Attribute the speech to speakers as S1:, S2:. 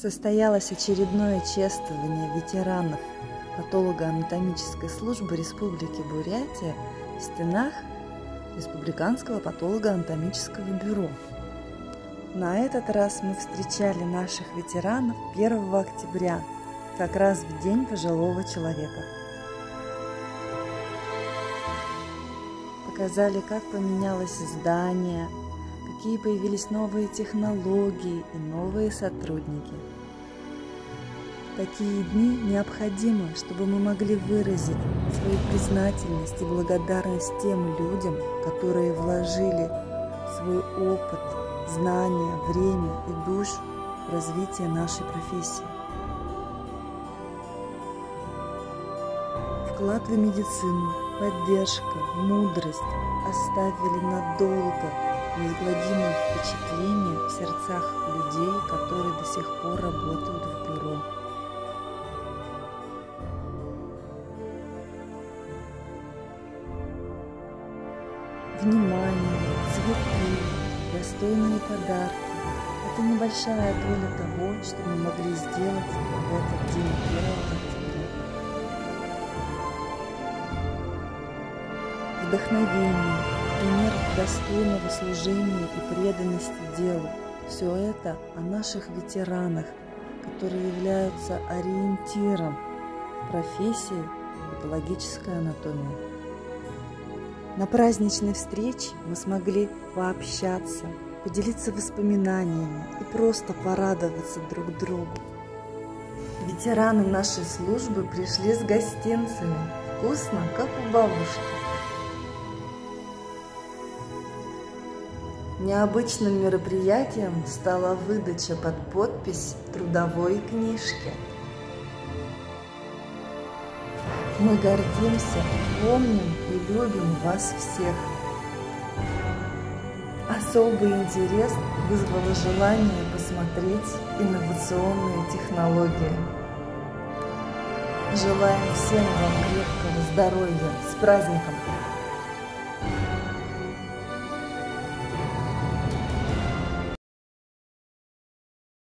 S1: состоялось очередное чествование ветеранов патологоанатомической службы Республики Бурятия в стенах Республиканского патологоанатомического бюро. На этот раз мы встречали наших ветеранов 1 октября, как раз в День пожилого человека. Показали, как поменялось здание, какие появились новые технологии и новые сотрудники. Такие дни необходимы, чтобы мы могли выразить свою признательность и благодарность тем людям, которые вложили свой опыт, знания, время и душу в развитие нашей профессии. Вклад в медицину, поддержка, мудрость оставили надолго неизгладимое впечатление в сердцах людей, которые до сих пор работают в бюро. Внимание, цветы, достойные подарки – это небольшая доля того, что мы могли сделать в этот день 1 октября. Вдохновение, пример достойного служения и преданности делу. Все это о наших ветеранах, которые являются ориентиром в профессии патологическая анатомия. На праздничной встрече мы смогли пообщаться, поделиться воспоминаниями и просто порадоваться друг другу. Ветераны нашей службы пришли с гостинцами. Вкусно, как у бабушки. Необычным мероприятием стала выдача под подпись трудовой книжки. Мы гордимся, помним и любим вас всех. Особый интерес вызвало желание посмотреть инновационные технологии. Желаем всем вам крепкого здоровья. С праздником!